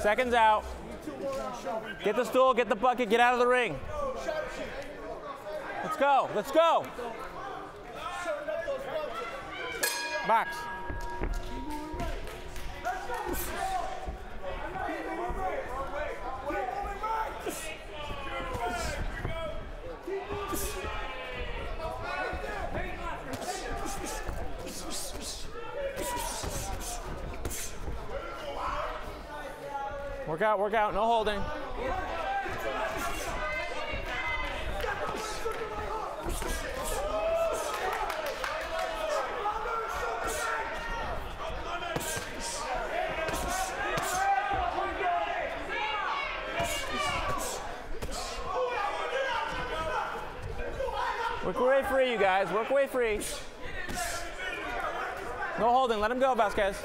Seconds out. Get the stool, get the bucket, get out of the ring. Let's go, let's go. Box. Work out, work out, no holding. Work away free, you guys. Work away free. No holding. Let him go, Vasquez.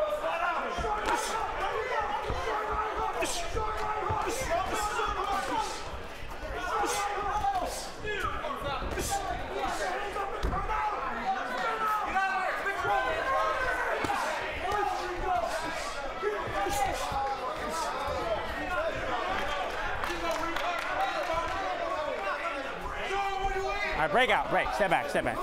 All right, break out, break. Step back, step back.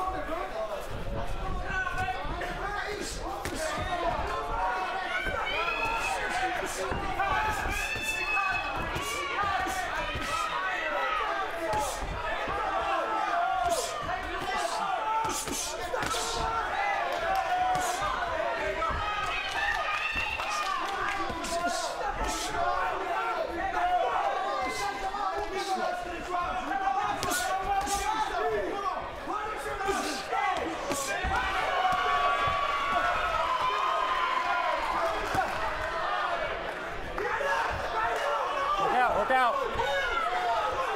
Work out, work out.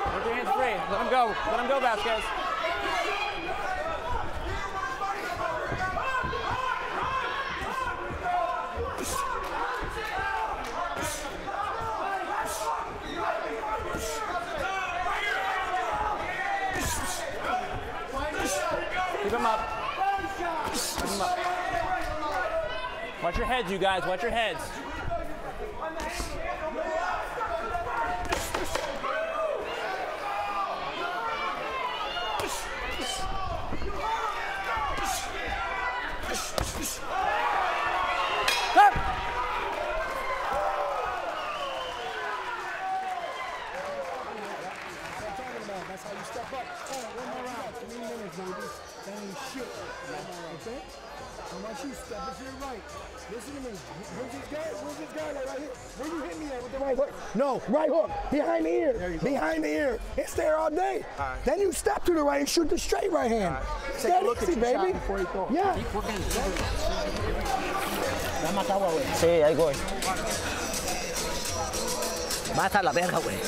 Work your hands free. Let him go. Let him go, Vasquez. Keep him up. Keep him up. Watch your heads, you guys. Watch your heads. You step up. All right, one more round. Three minutes, baby. That ain't shit. Okay? And once you step it to the right, listen to me. Where's this guy? Where's this guy like right here? Where you hit me at with the right hook? No, right hook. Behind the ear. Behind the ear. It's there all day. Then you step to the right and shoot the straight right hand. It's Take a look at easy, your shot baby. before you throw. Yeah. Dame acá, güey. Sí, ahí voy. Va a estar la verga, güey.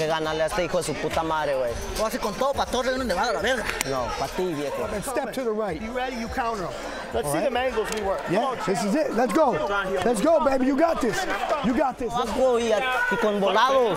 Que ganarle a este hijo de su puta madre, güey. Lo hace con todo para va a la verga. No, para ti, viejo. And step to the right. You ready? You counter them. Let's see them angles we work. Yeah, on, this is it. Let's go. Let's go, baby. You got this. You got this. Let's y, y con volados.